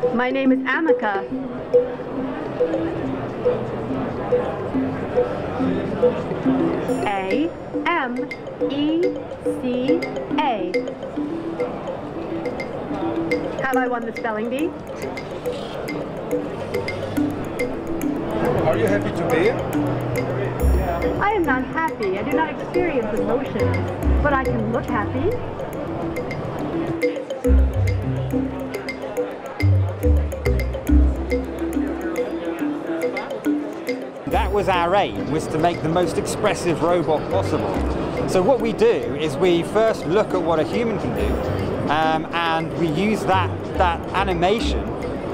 My name is Ameca. A M E C A. Have I won the spelling bee? Are you happy to be here? I am not happy. I do not experience emotions, but I can look happy. That was our aim, was to make the most expressive robot possible. So what we do is we first look at what a human can do, um, and we use that, that animation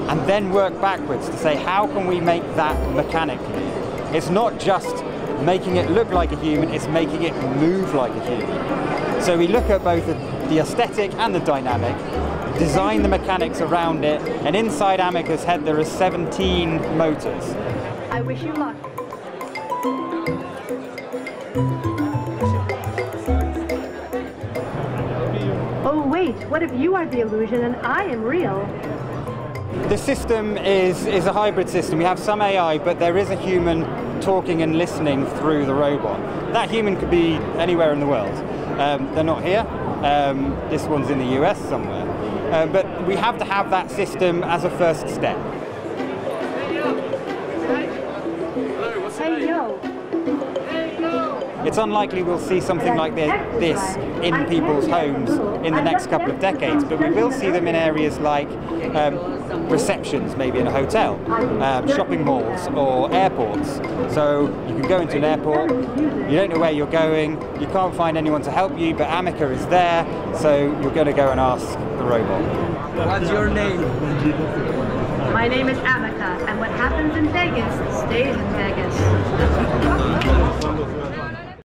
and then work backwards to say how can we make that mechanically. It's not just making it look like a human, it's making it move like a human. So we look at both the, the aesthetic and the dynamic, design the mechanics around it, and inside Ameca's head there are 17 motors. I wish you luck. Oh wait, what if you are the illusion and I am real? The system is, is a hybrid system. We have some AI, but there is a human talking and listening through the robot. That human could be anywhere in the world. Um, they're not here. Um, this one's in the US somewhere. Uh, but we have to have that system as a first step. It's unlikely we'll see something like this in people's homes in the next couple of decades, but we will see them in areas like um, receptions, maybe in a hotel, um, shopping malls, or airports. So you can go into an airport, you don't know where you're going, you can't find anyone to help you, but Ameca is there, so you're going to go and ask the robot. What's your name? my name is Ameca, and what happens in Vegas stays in Vegas.